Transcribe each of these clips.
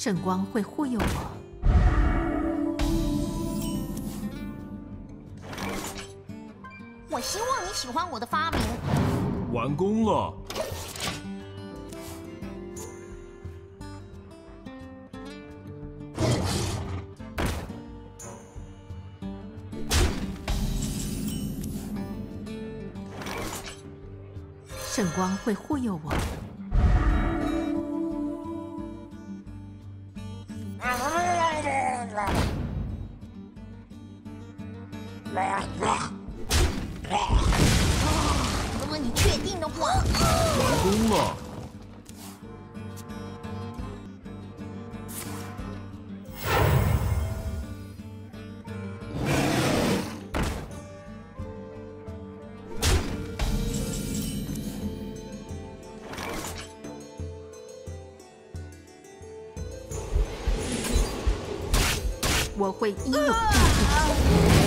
圣光会护佑我。我希望你喜欢我的发明。完工了。圣光会护佑我。如果你确定的话，完工了。我会英勇。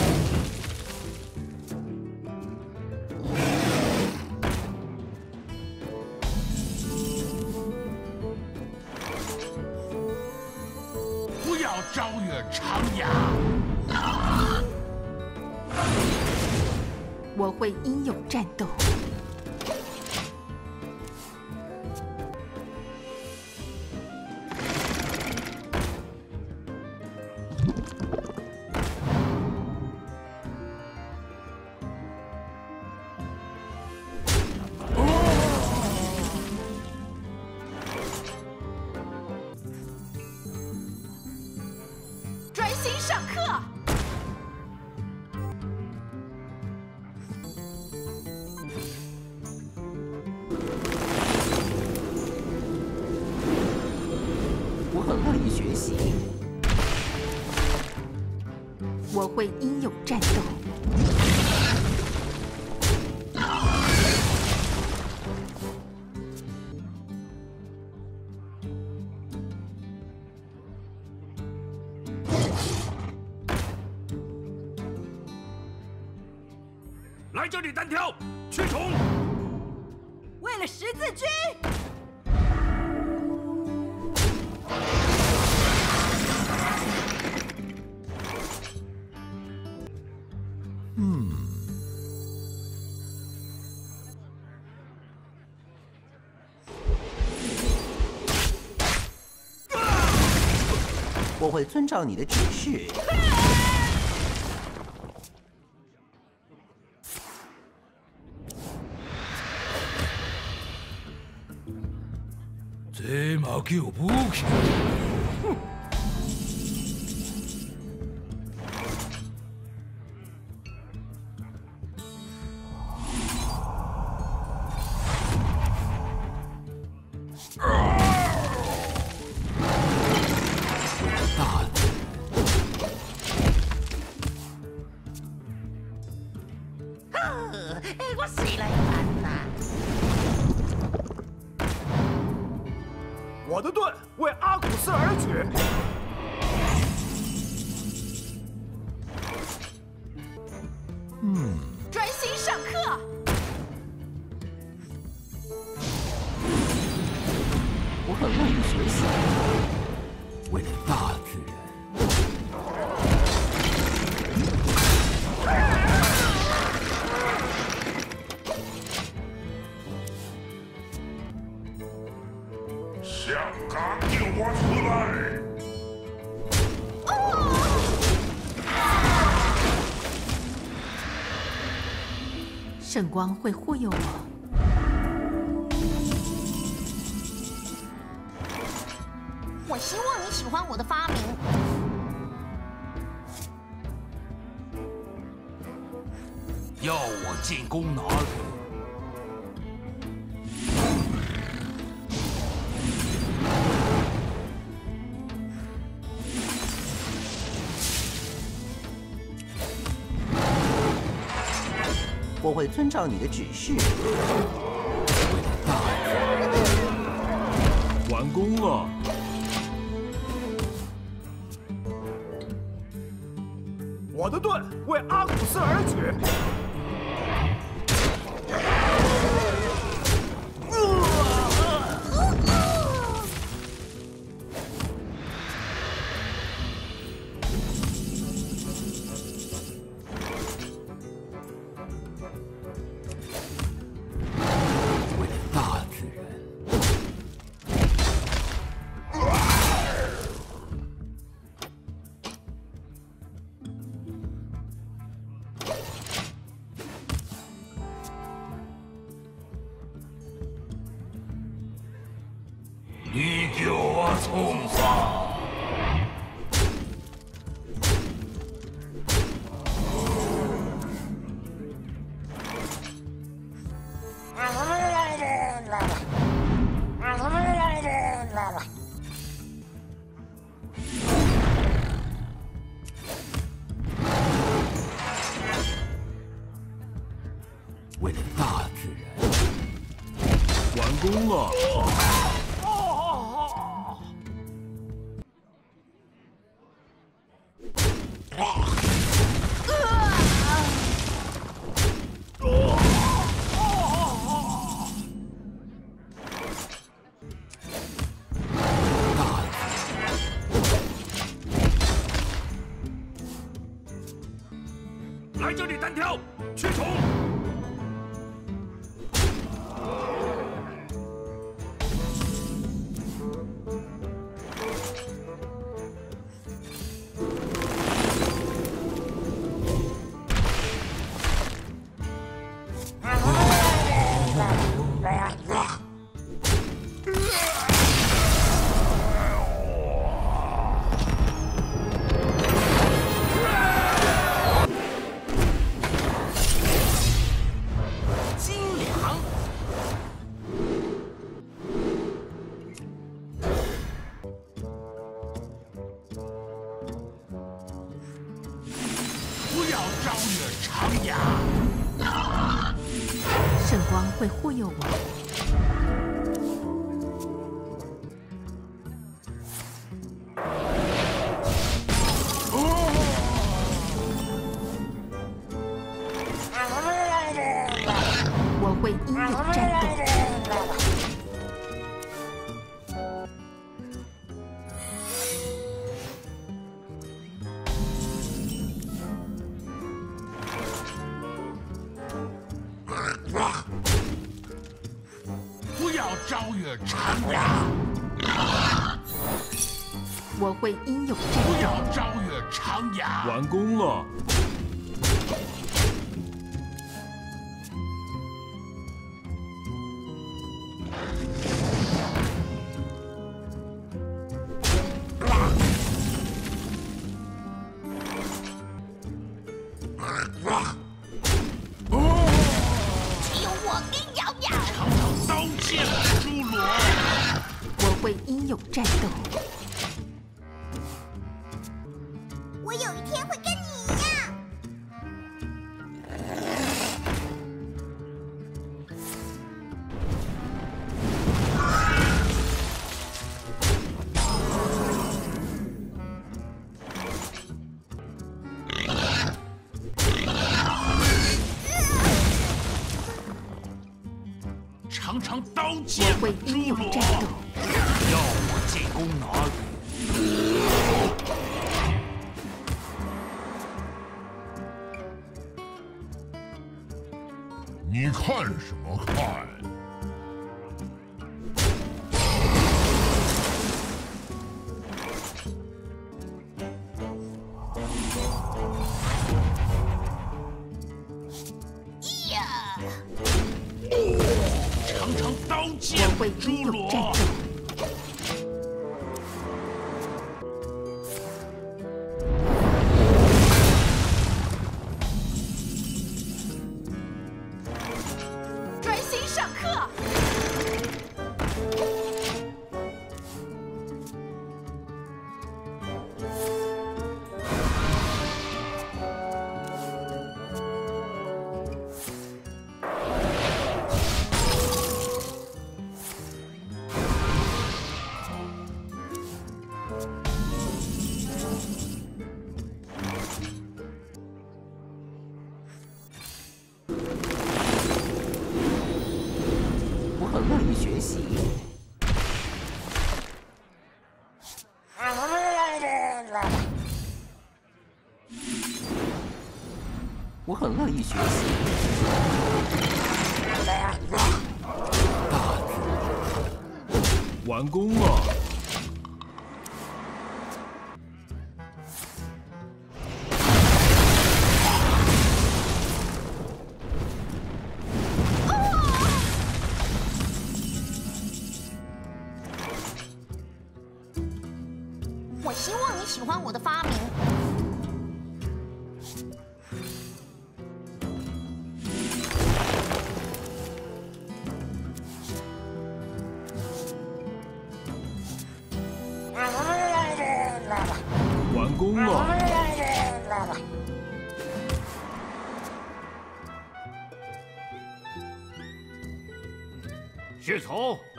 我很乐意学习。我会英勇战斗。会遵照你的指示。这马叫武器。盾为阿古斯而举。嗯给我出来！圣光会忽悠我。我希望你喜欢我的发明。要我进攻哪里？我会遵照你的指示。完工了。我的盾为阿古斯而举。Wow. 单挑，驱虫！招惹长牙！圣光会护佑我。要招惹长牙！我会英勇战不。要招惹长牙！完工了！只我会！英勇战斗。要我进攻哪刀剑我会的侏英勇我很乐意学习。完工了！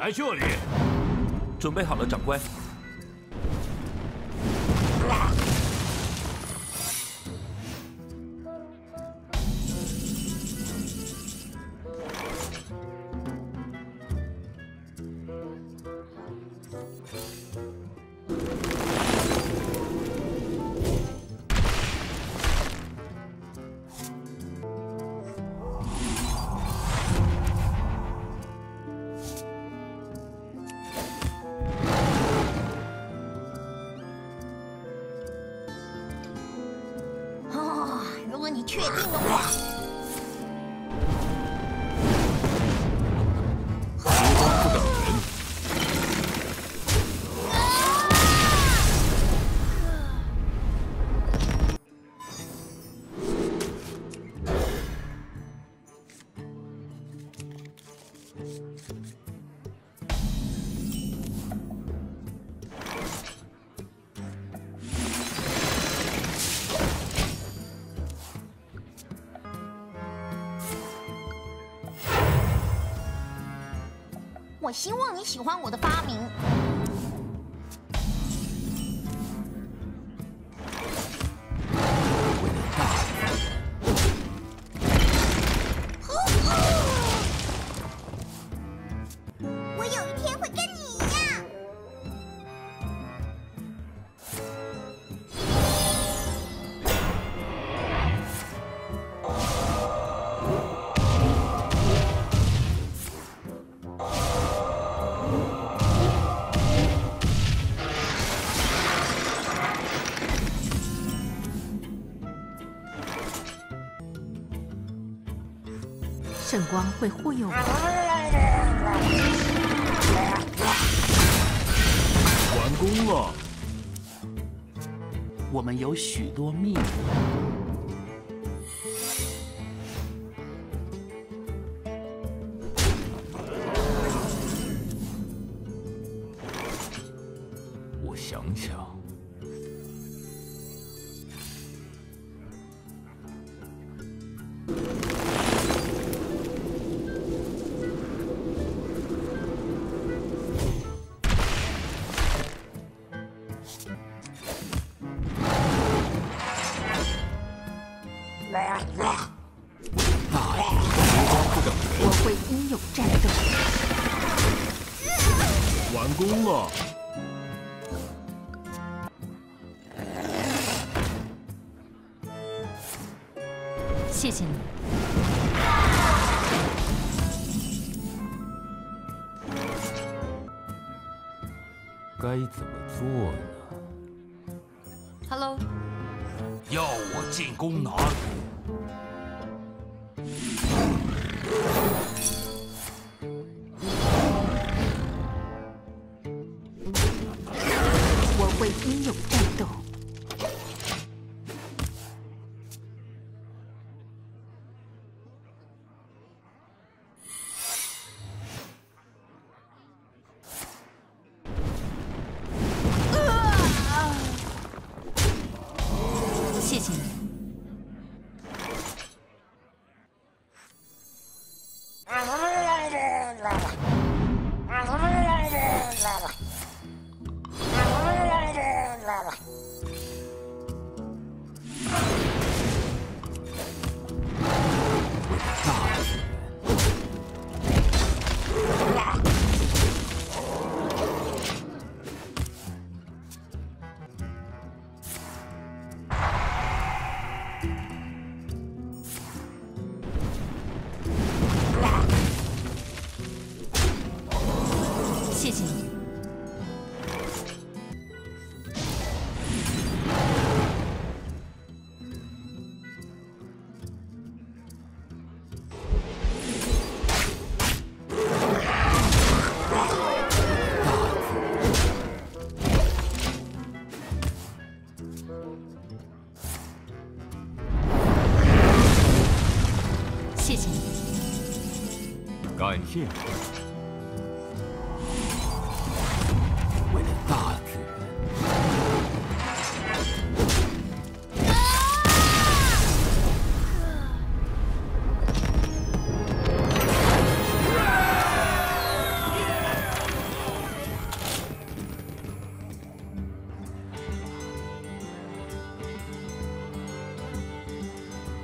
来这里！准备好了，长官。果你确定的话，我希望你喜欢我的发明。光会护佑我。完工了！我们有许多秘密。我会英勇战斗。完工了！谢谢你。该怎么做呢？Hello，要我进攻哪里？感谢。